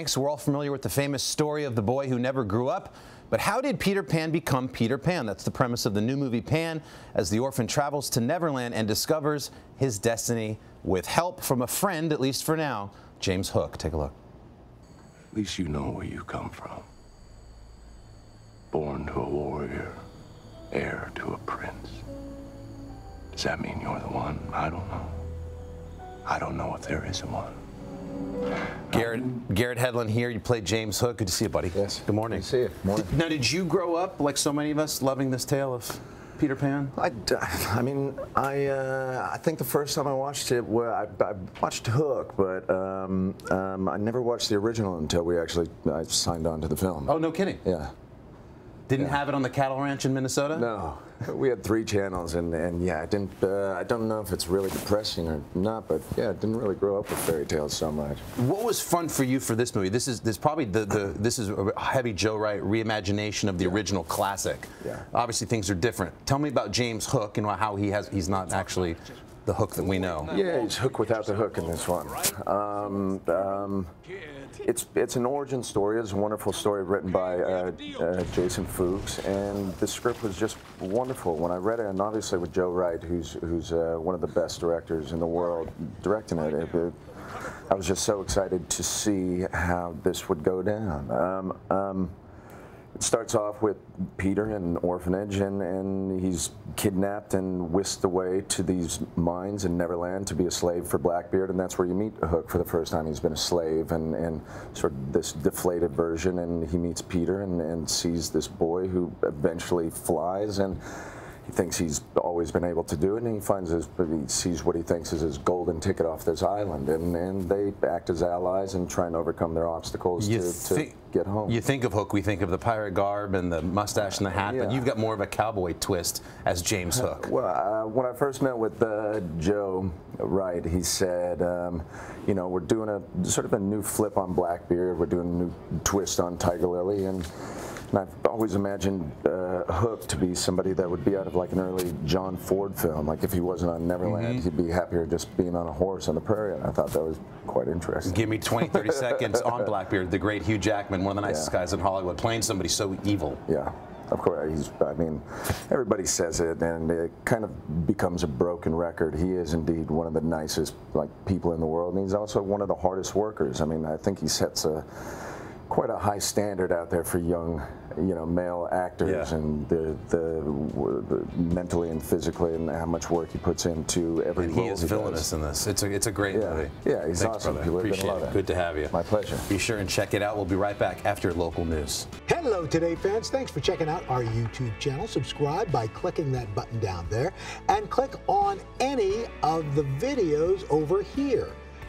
We're all familiar with the famous story of the boy who never grew up. But how did Peter Pan become Peter Pan? That's the premise of the new movie Pan as the orphan travels to Neverland and discovers his destiny with help from a friend, at least for now, James Hook. Take a look. At least you know where you come from. Born to a warrior, heir to a prince. Does that mean you're the one? I don't know. I don't know if there is a one. Garrett, Garrett Hedlund here. You played James Hook. Good to see you, buddy. Yes. Good morning. Good to see you. Morning. Now, did you grow up like so many of us, loving this tale of Peter Pan? I, I mean, I uh, I think the first time I watched it, well, I, I watched Hook, but um, um, I never watched the original until we actually I signed on to the film. Oh, no kidding. Yeah. Didn't Yeah. have it on the cattle ranch in Minnesota? No, we had three channels, and, and yeah, I didn't. Uh, I don't know if it's really depressing or not, but yeah, I didn't really grow up with fairy tales so much. What was fun for you for this movie? This is this probably the, the this is a heavy Joe Wright reimagination of the original classic. Yeah. Obviously things are different. Tell me about James Hook and how he has he's not actually the Hook that we know. Yeah, he's hook without the hook in this one. Um, um, it's it's an origin story. It's a wonderful story written by uh, uh, Jason Fuchs, and the script was just wonderful when I read it. And obviously with Joe Wright, who's who's uh, one of the best directors in the world, directing it. it, it I was just so excited to see how this would go down. Um, um, it starts off with Peter in an orphanage, and, and he's kidnapped and whisked away to these mines in Neverland to be a slave for Blackbeard, and that's where you meet Hook for the first time. He's been a slave, and, and sort of this deflated version, and he meets Peter and, and sees this boy who eventually flies, and he thinks he's always been able to do it, and he finds his, he sees what he thinks is his golden ticket off this island, and, and they act as allies and try and overcome their obstacles You to, to get home. You think of Hook, we think of the pirate garb and the mustache and the hat, but you've got more of a cowboy twist as James Hook. Well, uh, when I first met with uh, Joe Wright, he said, um, you know, we're doing a sort of a new flip on Blackbeard. We're doing a new twist on Tiger Lily, and, and I've always imagined uh, Hook to be somebody that would be out of like an early John Ford film. Like if he wasn't on Neverland, Mm-hmm. he'd be happier just being on a horse on the prairie. And I thought that was quite interesting. Give me 20, 30 seconds on Blackbeard, the great Hugh Jackman, one of the nicest Yeah. guys in Hollywood, playing somebody so evil. Yeah, of course. He's, I mean, everybody says it, and it kind of becomes a broken record. He is indeed one of the nicest like people in the world, and he's also one of the hardest workers. I mean, I think he sets a quite a high standard out there for young, you know, male actors, Yeah. and the, the the mentally and physically, and how much work he puts into every And role he is does. villainous in this. It's a, it's a great Yeah. movie. Yeah, he's Thanks, awesome. brother. Appreciate love it. it. Good to have you. My pleasure. Be sure and check it out. We'll be right back after local news. Hello, Today fans. Thanks for checking out our YouTube channel. Subscribe by clicking that button down there and click on any of the videos over here